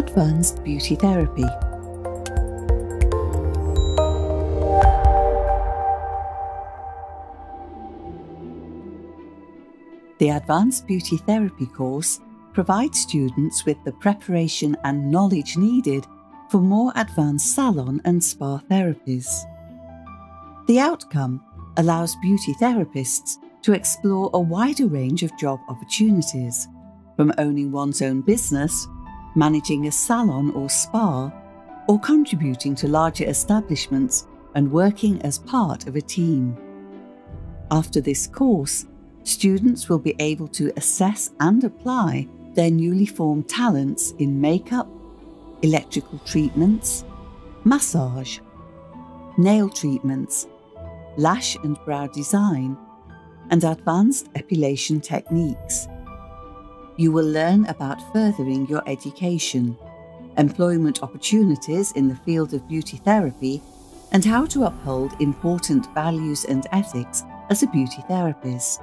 Advanced Beauty Therapy. The Advanced Beauty Therapy course provides students with the preparation and knowledge needed for more advanced salon and spa therapies. The outcome allows beauty therapists to explore a wider range of job opportunities, from owning one's own business, managing a salon or spa, or contributing to larger establishments and working as part of a team. After this course, students will be able to assess and apply their newly formed talents in makeup, electrical treatments, massage, nail treatments, lash and brow design, and advanced epilation techniques. You will learn about furthering your education, employment opportunities in the field of beauty therapy, and how to uphold important values and ethics as a beauty therapist.